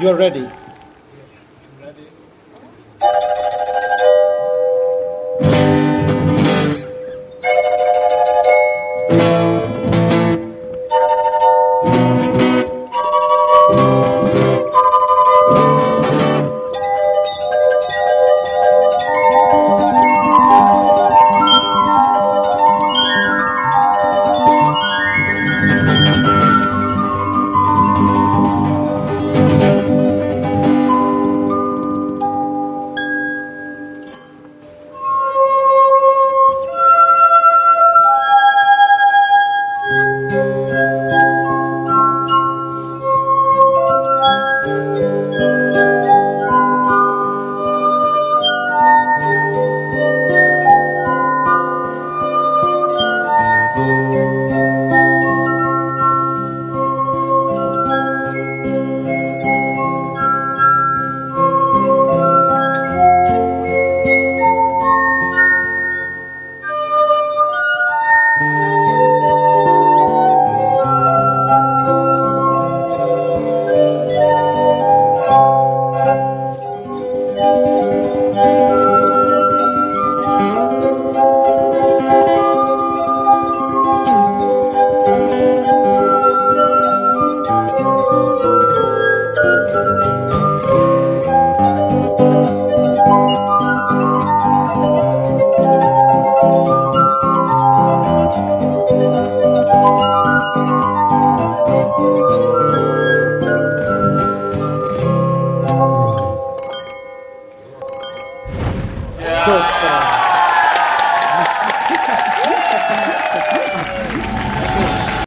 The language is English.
You are ready. Yes, I'm ready. そうか。